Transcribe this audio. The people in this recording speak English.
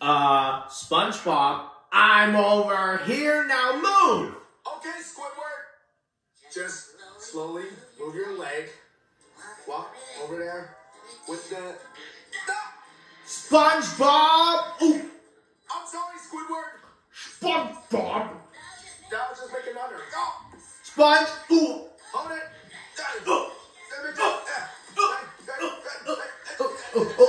uh, SpongeBob, I'm over here now, move! Okay, Squidward, just slowly move your leg, walk over there with the... SpongeBob! Ooh! I'm sorry, Squidward! SpongeBob! That was just make another. Go! Sponge! Ooh! Hold it! Oh. Oh. Oh. Oh. Oh. Oh. Oh.